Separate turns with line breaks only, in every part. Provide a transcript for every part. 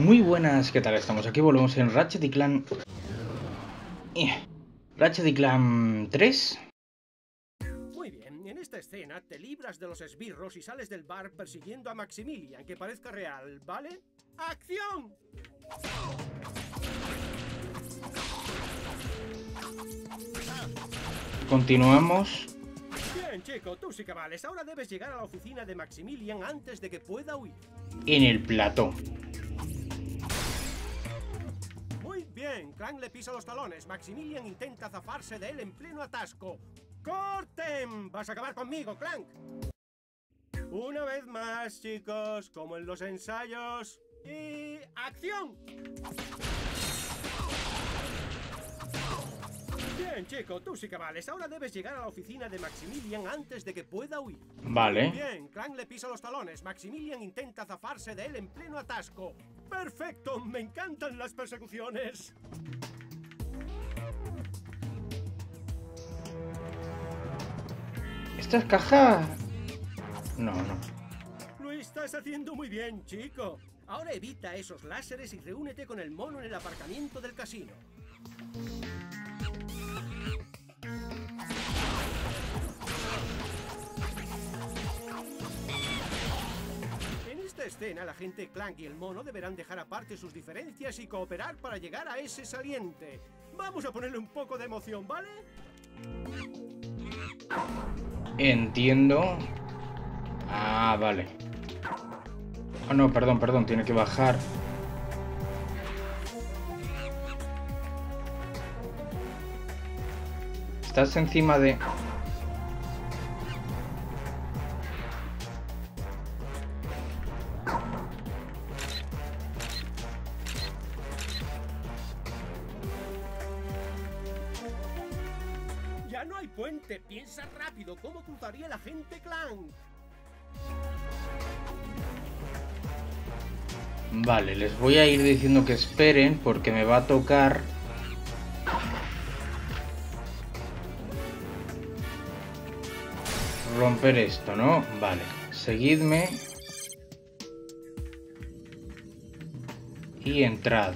Muy buenas, ¿qué tal? Estamos aquí, volvemos en Ratchet y Clan... Ratchet y Clan 3.
Muy bien, en esta escena te libras de los esbirros y sales del bar persiguiendo a Maximilian, que parezca real, ¿vale? ¡Acción!
Continuamos.
Bien, chico, tú sí que vales. Ahora debes llegar a la oficina de Maximilian antes de que pueda huir.
En el plató.
Bien, Clank le pisa los talones. Maximilian intenta zafarse de él en pleno atasco. ¡Corten! Vas a acabar conmigo, Clank. Una vez más, chicos, como en los ensayos. ¡Y acción! Bien, chico, tú sí que vales. Ahora debes llegar a la oficina de Maximilian antes de que pueda huir.
Vale.
Bien, Clank le pisa los talones. Maximilian intenta zafarse de él en pleno atasco. ¡Perfecto! Me encantan las persecuciones.
¿Esta caja? No, no.
Lo estás haciendo muy bien, chico. Ahora evita esos láseres y reúnete con el mono en el aparcamiento del casino. Esta escena, la gente Clank y el mono deberán dejar aparte sus diferencias y cooperar para llegar a ese saliente. Vamos a ponerle un poco de emoción, ¿vale?
Entiendo. Ah, vale. Ah, no, perdón, perdón, tiene que bajar. Estás encima de... voy a ir diciendo que esperen porque me va a tocar... Romper esto, ¿no? Vale, seguidme. Y entrad.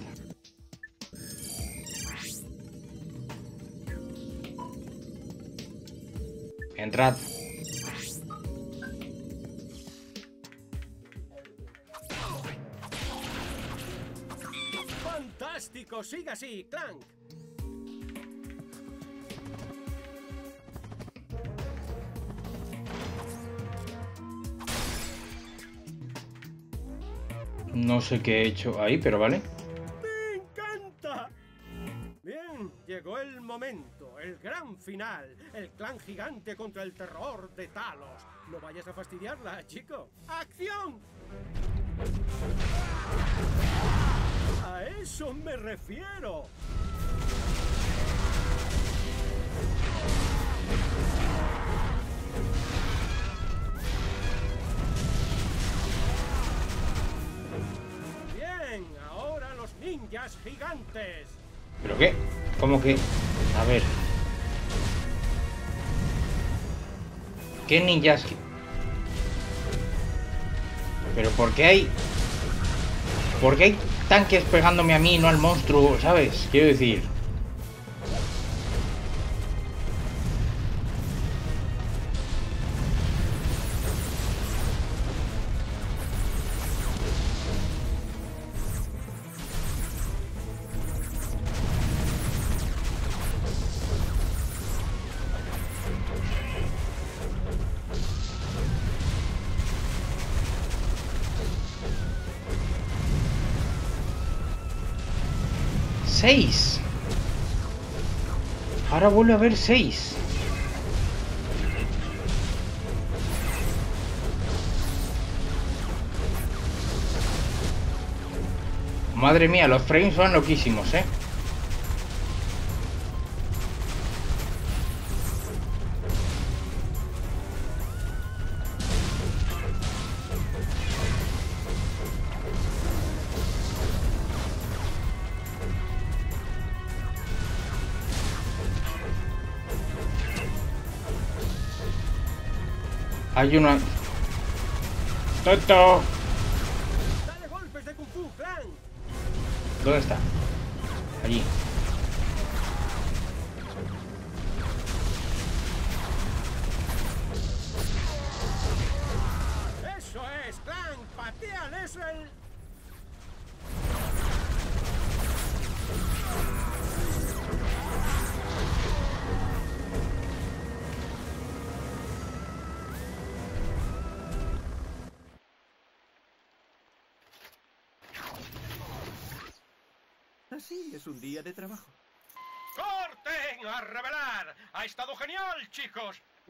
Entrad.
¡Fantástico! ¡Siga así, Clank!
No sé qué he hecho ahí, pero vale.
¡Me encanta! Bien, llegó el momento, el gran final. El clan gigante contra el terror de Talos. No vayas a fastidiarla, chico. ¡Acción! A eso me refiero. Bien, ahora los ninjas gigantes.
¿Pero qué? ¿Cómo que? A ver. ¿Qué ninjas? ¿Pero por qué hay...? ¿Por qué hay tanques pegándome a mí no al monstruo? ¿Sabes? Quiero decir... ¡Seis! Ahora vuelve a haber seis. Madre mía, los frames van loquísimos, ¿eh? Hay uno...
¡Toto!
¿Dónde está?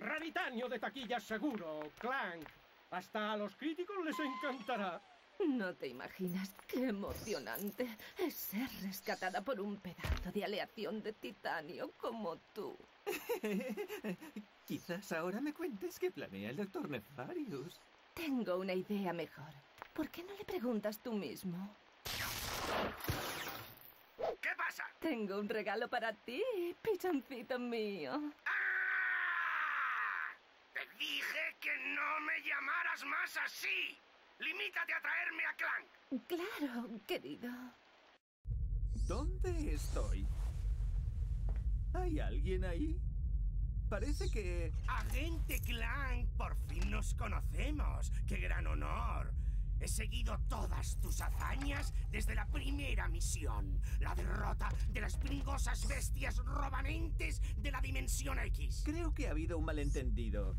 Raritanio de taquillas seguro, Clank. Hasta a los críticos les encantará.
No te imaginas qué emocionante es ser rescatada por un pedazo de aleación de titanio como tú.
Quizás ahora me cuentes qué planea el doctor Nefarius.
Tengo una idea mejor. ¿Por qué no le preguntas tú mismo?
¿Qué pasa?
Tengo un regalo para ti, pichoncito mío.
¡Ah! Te dije que no me llamaras más así. Limítate a traerme a Clank.
Claro, querido.
¿Dónde estoy? ¿Hay alguien ahí? Parece que...
Agente Clank, por fin nos conocemos. ¡Qué gran honor! He seguido todas tus hazañas desde la primera misión. La derrota de las pringosas bestias robanentes de la Dimensión X.
Creo que ha habido un malentendido.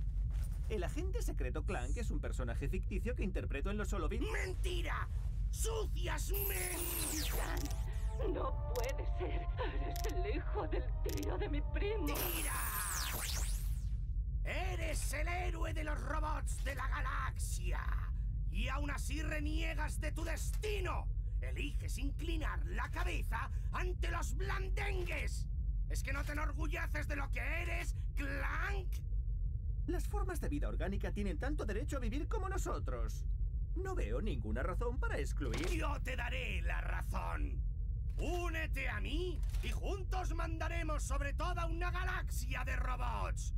El agente secreto Clank es un personaje ficticio que interpreto en los Solovin.
¡Mentira! ¡Sucias mentiras!
No puede ser. Eres el hijo del tío de mi primo.
Eres el héroe de los robots de la galaxia. Y aún así reniegas de tu destino. Eliges inclinar la cabeza ante los blandengues. ¿Es que no te enorgulleces de lo que eres, Clank?
Las formas de vida orgánica tienen tanto derecho a vivir como nosotros. No veo ninguna razón para excluir.
Yo te daré la razón. Únete a mí y juntos mandaremos sobre toda una galaxia de robots.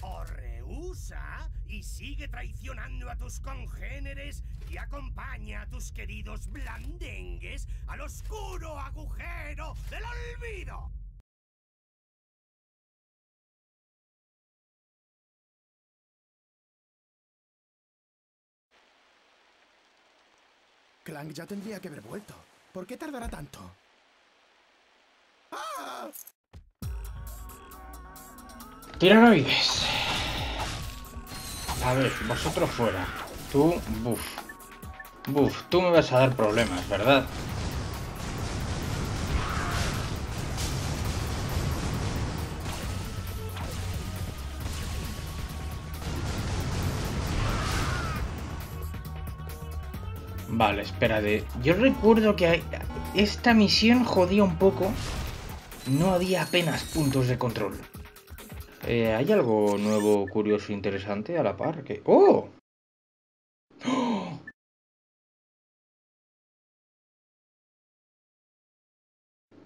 O rehúsa y sigue traicionando a tus congéneres y acompaña a tus queridos blandengues al oscuro agujero del olvido.
Clank ya tendría que haber vuelto. ¿Por qué tardará tanto? ¡Ah!
Tiranoides. A ver, vosotros fuera. Tú, buf. Buf, tú me vas a dar problemas, ¿verdad? Vale, espérate. Yo recuerdo que esta misión jodía un poco. No había apenas puntos de control. Eh, ¿Hay algo nuevo, curioso, interesante a la par? que ¡Oh! ¡Oh!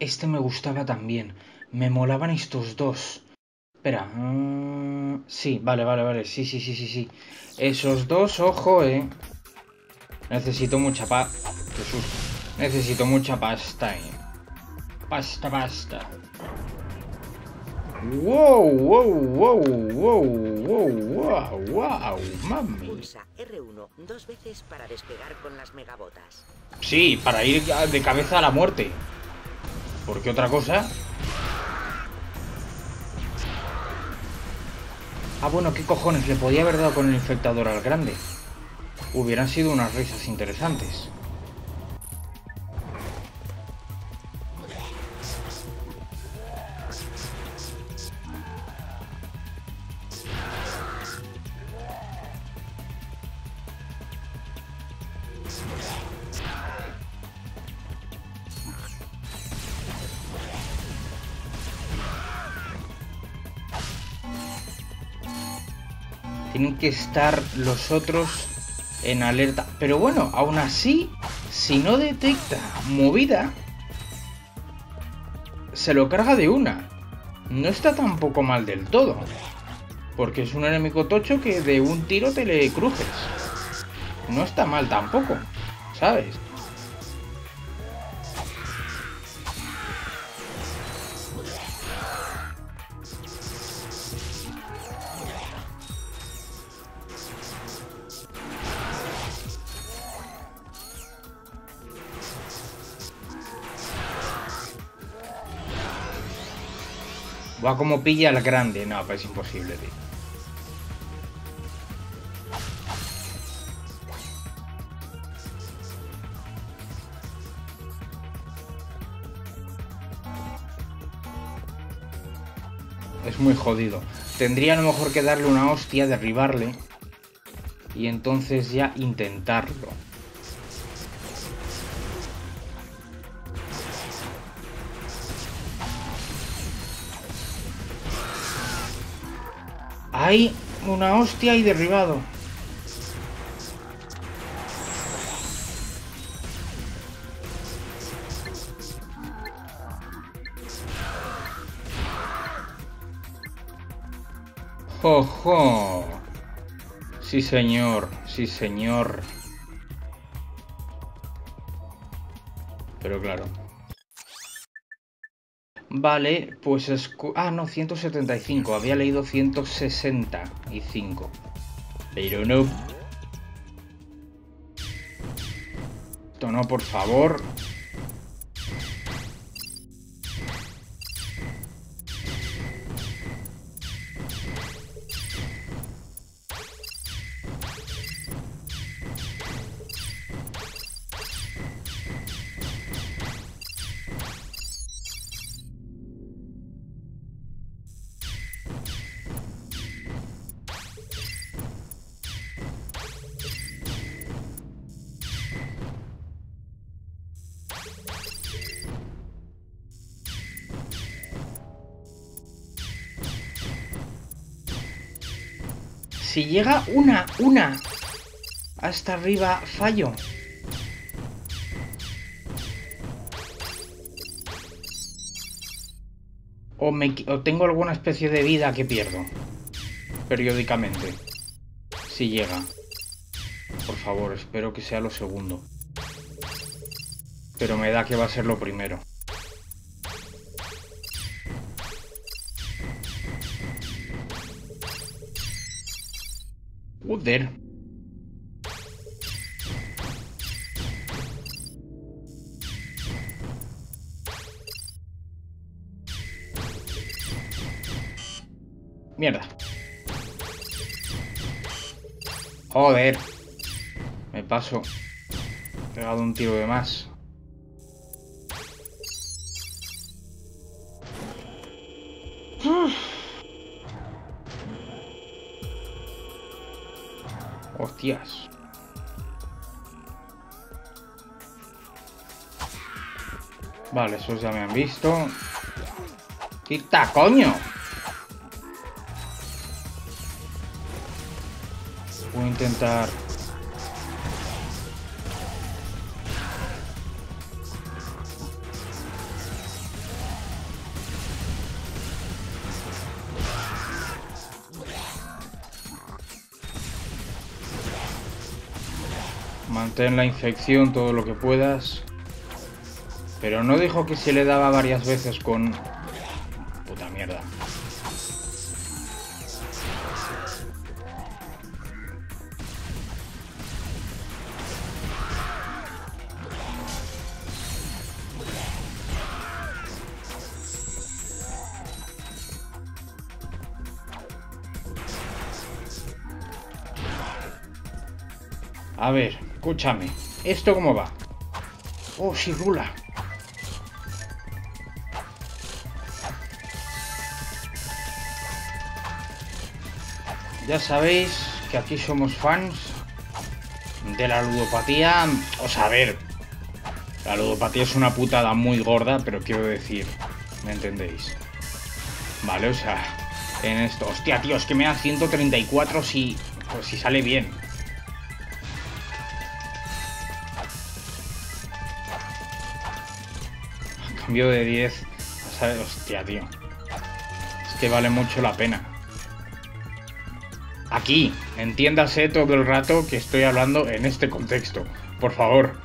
Este me gustaba también. Me molaban estos dos. Espera. mm, sí, vale, vale, vale. Sí, sí, sí, sí, sí. Esos dos, ojo, eh. Necesito mucha paz. Jesús. Necesito mucha pasta, eh. Pasta, pasta. Wow, wow, wow, wow, wow, wow, wow, mami.
Pulsa R1 dos veces para despegar con las megabotas.
Sí, para ir de cabeza a la muerte. Porque otra cosa. Ah, bueno, qué cojones, le podía haber dado con el infectador al grande. Hubieran sido unas risas interesantes. Tienen que estar los otros en alerta. Pero bueno, aún así, si no detecta movida, se lo carga de una. No está tampoco mal del todo. Porque es un enemigo tocho que de un tiro te le crujes. No está mal tampoco, ¿sabes? Va como pilla al grande. No, pues es imposible, tío. Es muy jodido. Tendría a lo mejor que darle una hostia, derribarle. Y entonces ya intentarlo. ¡Ay! Una hostia y derribado. ¡Jojo! Sí, señor. Sí, señor. Pero claro. Vale, pues es... Ah, no, 175. Había leído 165. Pero no. Esto no, por favor. Llega una, una, hasta arriba, fallo. O, me, o tengo alguna especie de vida que pierdo. Periódicamente. Si llega. Por favor, espero que sea lo segundo. Pero me da que va a ser lo primero. Joder. Mierda. Joder. Me paso. Pegado un tiro de más. Vale, esos ya me han visto. ¡Quita, coño! Voy a intentar... Mantén la infección todo lo que puedas. Pero no dijo que se le daba varias veces con... escúchame. ¿Esto cómo va? Oh, sí, rula. Ya sabéis que aquí somos fans de la ludopatía. O sea, a ver, la ludopatía es una putada muy gorda, pero quiero decir, ¿me entendéis? Vale, o sea, en esto... Hostia, tío, es que me da 134 si, pues si sale bien. Cambio de 10... ¿sabes? Hostia, tío. Es que vale mucho la pena. Aquí, entiéndase todo el rato que estoy hablando en este contexto. Por favor.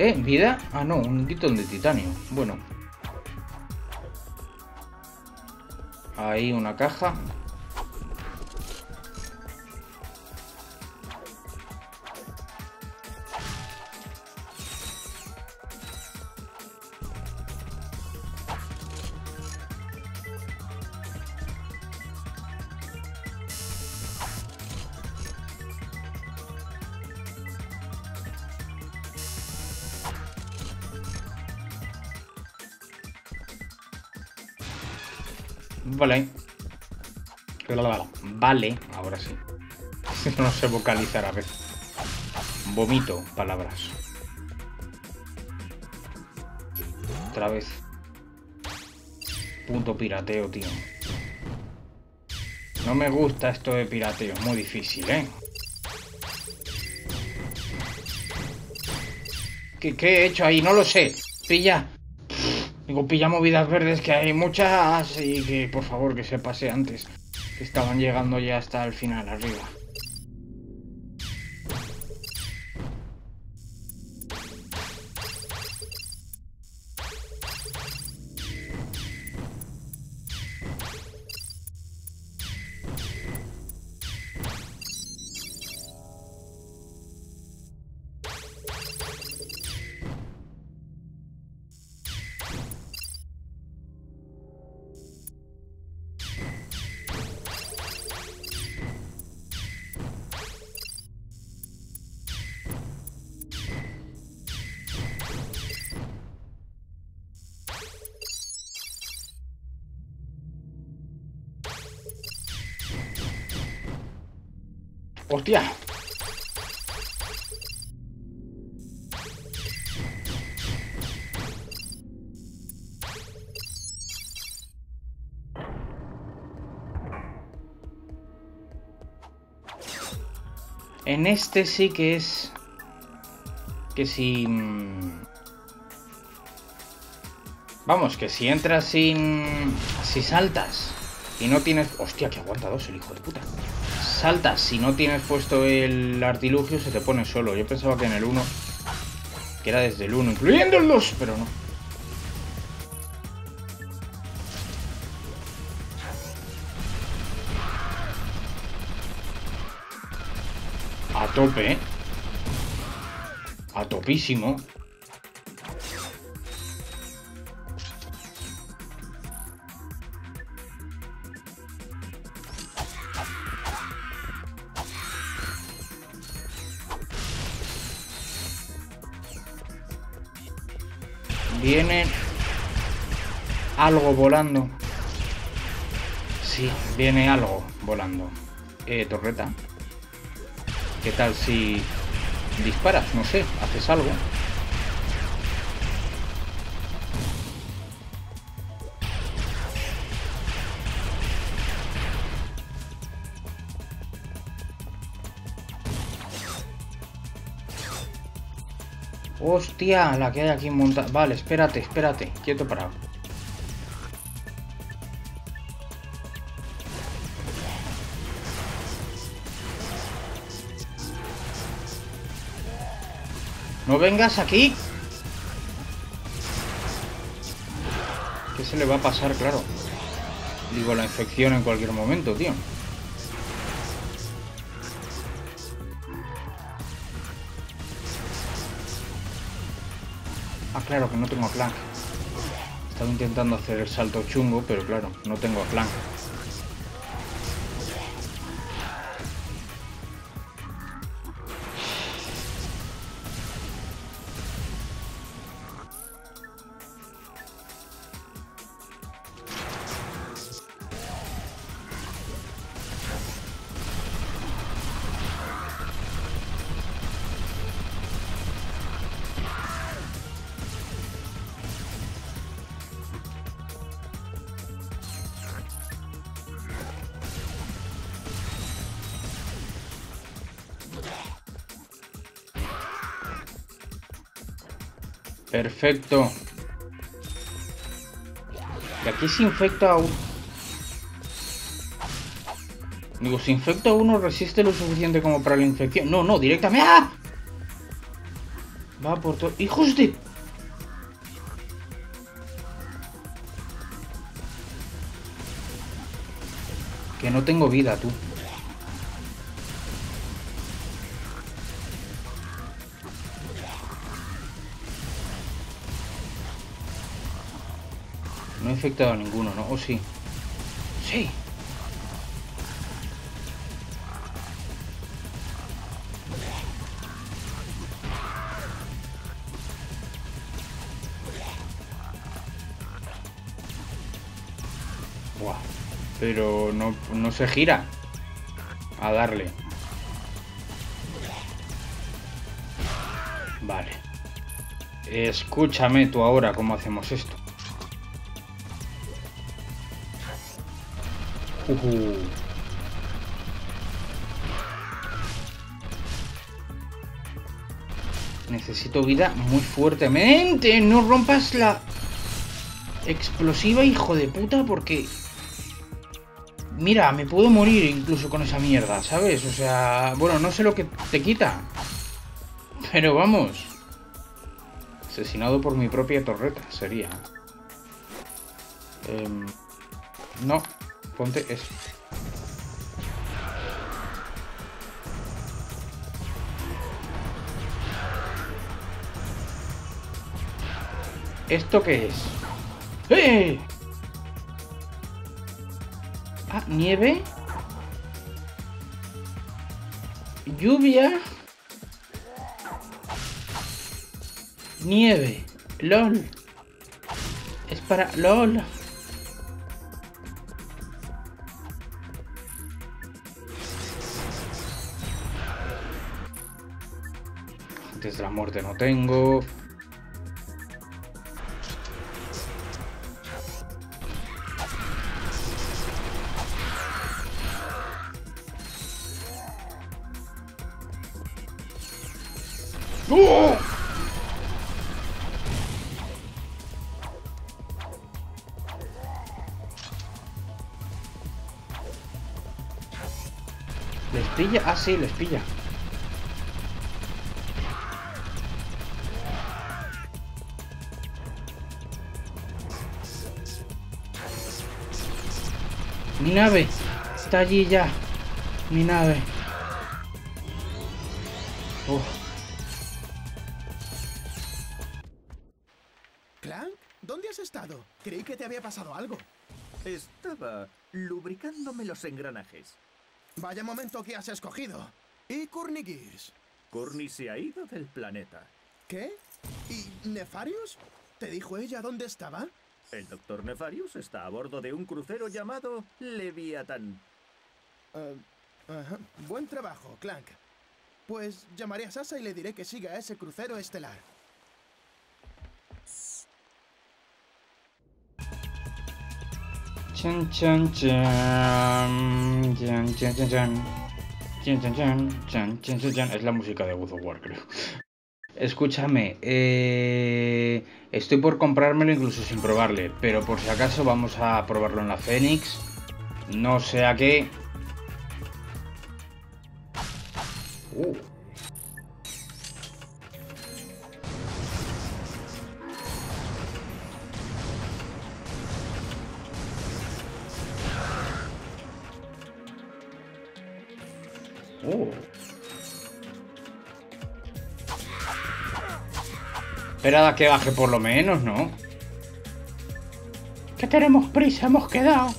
¿Eh? ¿Vida? Ah, no, un guitón de titanio. Bueno. Ahí una caja. Vale. Vale, ahora sí. No sé vocalizar a ver. Vomito palabras. Otra vez. Punto pirateo, tío. No me gusta esto de pirateo, es muy difícil, ¿eh? ¿Qué, qué he hecho ahí? No lo sé. Pilla. Digo, pilla movidas verdes que hay muchas y que por favor que se pase antes. Que estaban llegando ya hasta el final arriba. ¡Hostia! En este sí que es... Que si... mm, Vamos, que si entras sin... Si saltas y no tienes... Hostia, que aguanta dos el hijo de puta. Saltas, si no tienes puesto el artilugio se te pone solo. Yo pensaba que en el 1... Que era desde el 1, incluyendo el 2, pero no. A tope, ¿eh? A topísimo. Viene algo volando. Sí, viene algo volando. Eh, torreta. ¿Qué tal si disparas? No sé, haces algo. Hostia, la que hay aquí montada. Vale, espérate, espérate. Quieto parado. No vengas aquí. ¿Qué se le va a pasar, claro? Digo, la infección en cualquier momento, tío. Ah, claro, que no tengo a Clank. Estaba intentando hacer el salto chungo, pero claro, no tengo a Perfecto. Y aquí se infecta a uno. Digo, si infecta a uno, resiste lo suficiente como para la infección. No, no, directamente. ¡Ah! Va por todo. ¡Hijos de! Que no tengo vida, tú. No he infectado a ninguno, ¿no? ¿O sí? ¡Sí! Buah. pero no, no se gira. A darle. Vale. Escúchame tú ahora cómo hacemos esto. Necesito vida muy fuertemente. No rompas la explosiva, hijo de puta, porque... Mira, me puedo morir incluso con esa mierda, ¿sabes? O sea, bueno, no sé lo que te quita. Pero vamos. Asesinado por mi propia torreta, sería. Em, no, ponte eso. ¿Esto qué es? ¡Eh! Ah, nieve. Lluvia. Nieve. LOL. Es para... LOL. No tengo. ¡Oh! ¿Les pilla? Ah, sí, les pilla. Mi nave. Está allí ya. Mi nave. Uf.
¿Clank? ¿Dónde has estado? Creí que te había pasado algo.
Estaba lubricándome los engranajes.
Vaya momento que has escogido. ¿Y Kurnigis?
Courtney se ha ido del planeta.
¿Qué? ¿Y Nefarius? ¿Te dijo ella dónde estaba?
El doctor Nefarius está a bordo de un crucero llamado Leviatán.
Eh, ajá. Buen trabajo, Clank. Pues llamaré a Sasa y le diré que siga a ese crucero estelar.
Chan, chan, chan. Chan, chan, chan, chan. Chan, chan, chan. Chan, chan, chan, chan. Es la música de God of War, creo. Escúchame, eh, estoy por comprármelo incluso sin probarle, pero por si acaso vamos a probarlo en la Fénix. No sea que... Uh. Esperad a que baje por lo menos, ¿no? Que tenemos prisa, hemos quedado.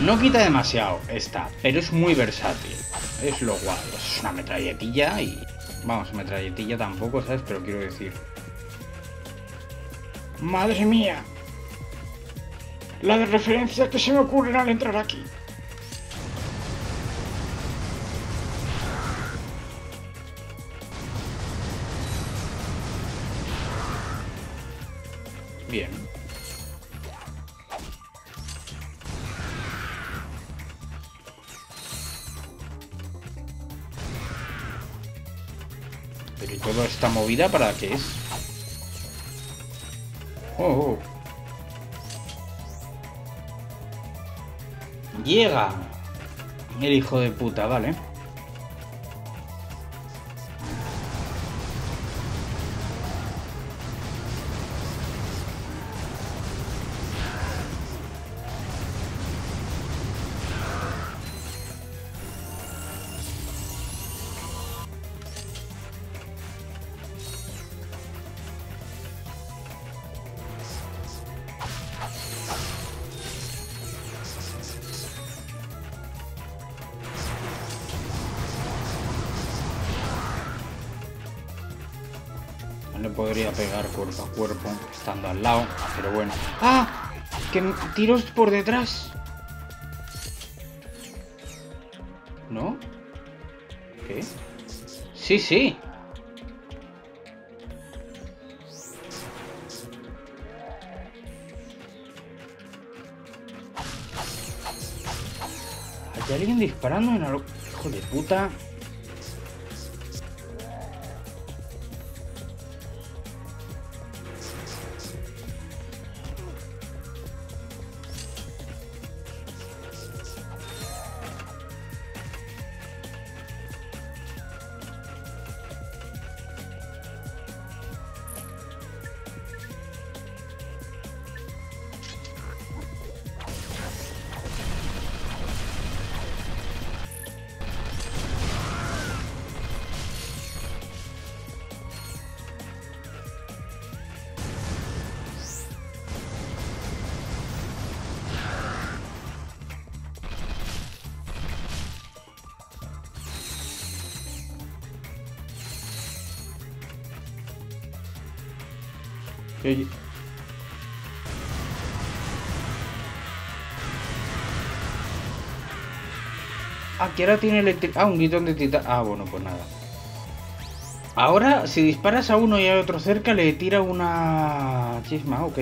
No quita demasiado esta, pero es muy versátil. Es lo guay. Es una metralletilla y... Vamos, metralletilla tampoco, ¿sabes? Pero quiero decir... ¡Madre mía! La de referencia que se me ocurren al entrar aquí. Pero ¿y toda esta movida para qué es? Oh, oh. Llega. El hijo de puta, vale. Bueno. ¡Ah! ¡Que tiros por detrás! ¿No? ¿Qué? Sí, sí. Hay alguien disparando en algo... Hijo de puta. Ah, que ahora tiene electricidad. Ah, un guitón de tita. Ah, bueno, pues nada. Ahora, si disparas a uno y hay otro cerca, le tira una chisma, ok.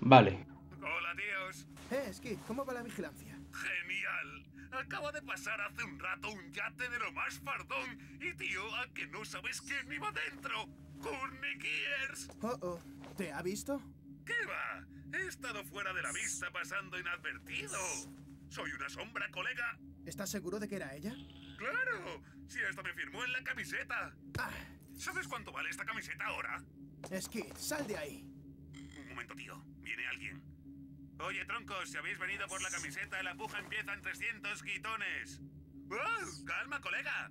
Vale.
Hola, tíos.
Eh, Skid, ¿cómo va la vigilancia?
Genial. Acaba de pasar hace un rato un yate de lo más fardón y tío, a que no sabes quién iba dentro. Courtney Gears.
Oh, oh. ¿Te ha visto?
¿Qué va? He estado fuera de la vista pasando inadvertido. Soy una sombra, colega.
¿Estás seguro de que era ella?
¡Claro! Si hasta me firmó en la camiseta.
Ah,
¿Sabes cuánto vale esta camiseta ahora?
Skid, sal de ahí.
Un momento, tío. Viene alguien. Oye, troncos, si habéis venido por la camiseta, la puja empieza en 300 guitones. ¡Oh! ¡Calma, colega!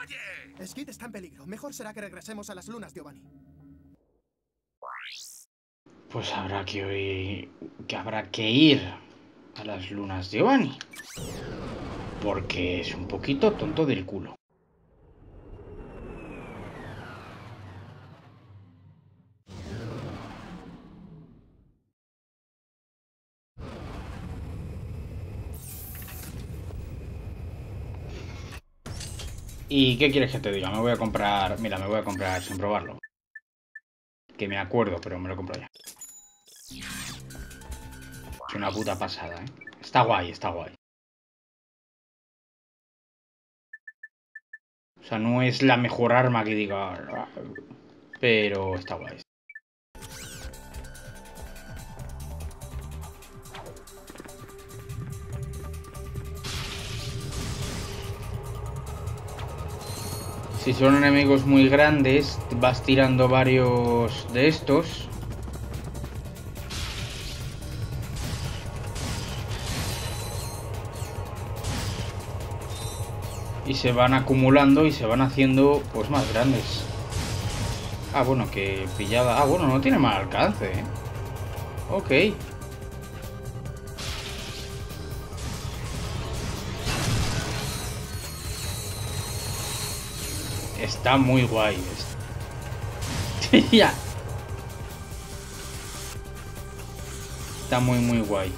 ¡Oye!
Skid está en peligro. Mejor será que regresemos a las lunas, Giovanni.
Pues habrá que oír... que habrá que ir a las lunas de Giovanni. Porque es un poquito tonto del culo. ¿Y qué quieres que te diga? Me voy a comprar... Mira, me voy a comprar sin probarlo. Que me acuerdo, pero me lo compro ya. Es una puta pasada, ¿eh? Está guay, está guay. O sea, no es la mejor arma que diga... Pero está guay. Si son enemigos muy grandes, vas tirando varios de estos. Y se van acumulando y se van haciendo pues más grandes. Ah, bueno, que pillada. Ah, bueno, no tiene mal alcance, ¿eh? Ok. Está muy guay. Está muy, muy guay.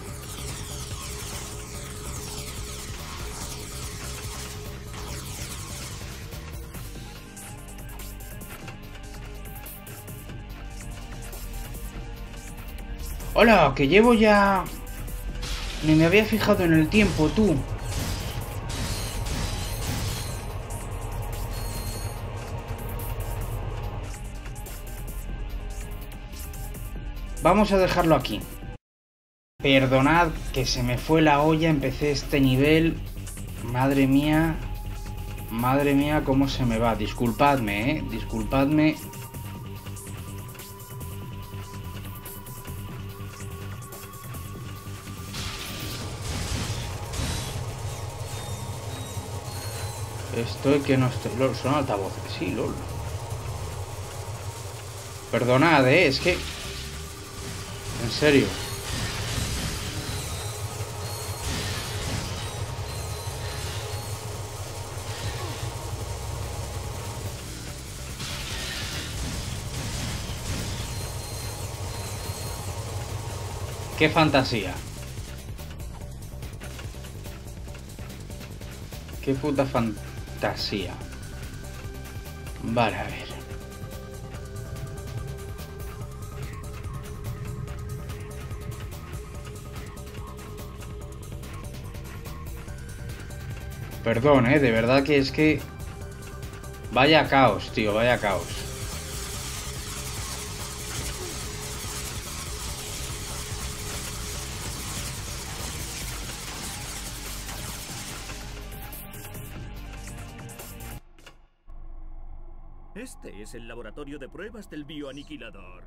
Hola, que llevo ya... Ni me había fijado en el tiempo, tú. Vamos a dejarlo aquí. Perdonad que se me fue la olla, empecé este nivel. Madre mía. Madre mía, cómo se me va. Disculpadme, eh. Disculpadme. Estoy que no estoy. LOL, son altavoces. Sí, LOL. Perdonad, eh, es que. En serio. ¡Qué fantasía! ¡Qué puta fantasía! Vale, a ver. Perdón, eh, de verdad que es que... Vaya caos, tío, vaya caos.
Laboratorio de pruebas del bioaniquilador.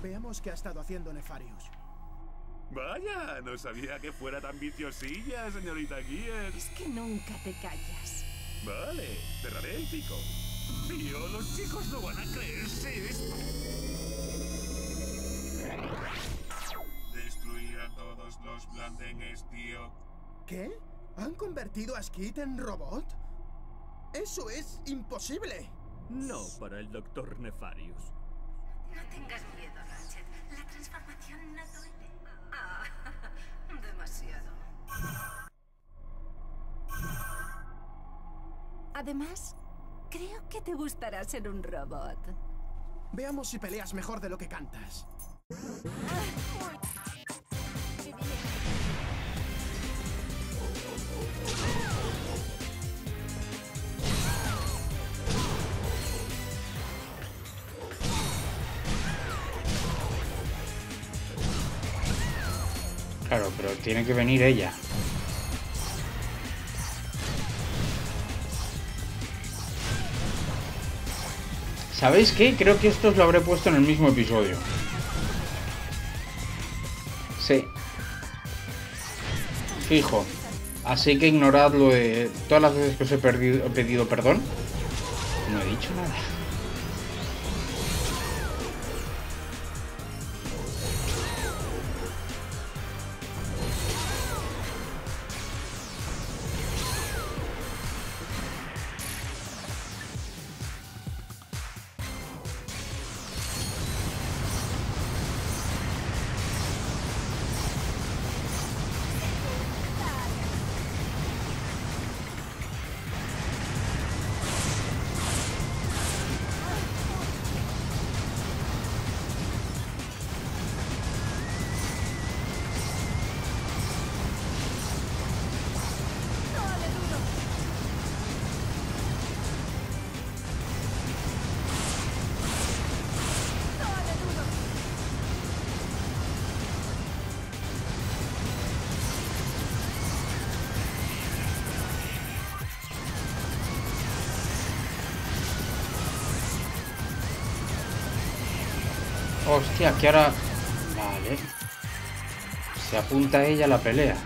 Veamos qué ha estado haciendo Nefarius.
Vaya, no sabía que fuera tan viciosilla, señorita Gears.
Es que nunca te callas.
Vale, cerraré el pico. Tío, los chicos no van a creerse esto. Destruir a todos los blandengues, tío.
¿Qué? ¿Han convertido a Skid en robot? ¡Eso es imposible!
No para el doctor Nefarius.
No tengas miedo, Ratchet. La transformación no duele. Ah, demasiado.
Además, creo que te gustará ser un robot.
Veamos si peleas mejor de lo que cantas.
Pero tiene que venir ella. ¿Sabéis qué? Creo que esto os lo habré puesto en el mismo episodio. Sí. Fijo. Así que ignorad lo de todas las veces que os he pedido perdón. No he dicho nada. Hostia, que ahora... Vale. Se apunta ella a la pelea.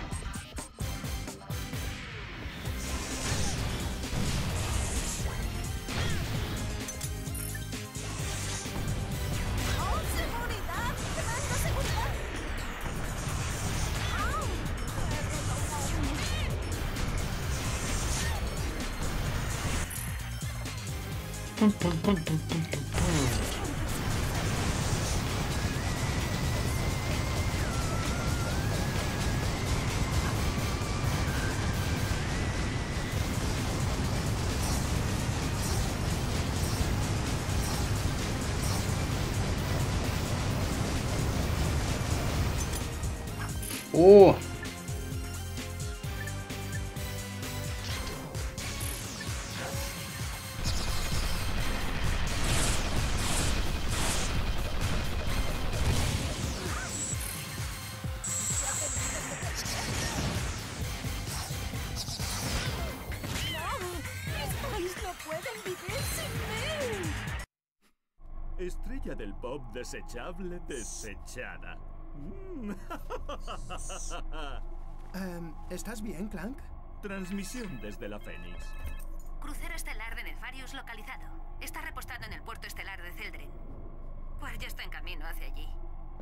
Estrella del pop desechable desechada.
Em, ¿Estás bien, Clank?
Transmisión desde la Fénix.
Crucero estelar de Nefarius localizado. Está repostado en el puerto estelar de Celdrin. Pues ya está en camino hacia allí.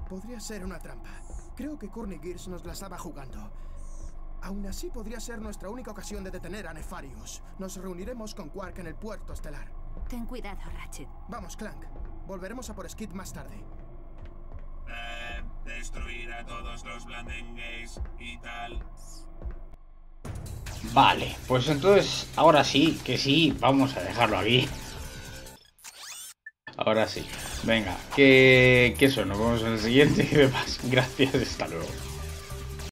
Podría ser una trampa. Creo que Courtney Gears nos la estaba jugando. Aún así, podría ser nuestra única ocasión de detener a Nefarius. Nos reuniremos con Quark en el puerto estelar.
Ten cuidado, Ratchet.
Vamos, Clank. Volveremos a por Skid más tarde.
Eh,
destruir a todos los blandengues y tal.
Vale, pues entonces, ahora sí, que sí, vamos a dejarlo aquí. Ahora sí. Venga, que, que eso, nos vemos en el siguiente. Gracias, hasta luego.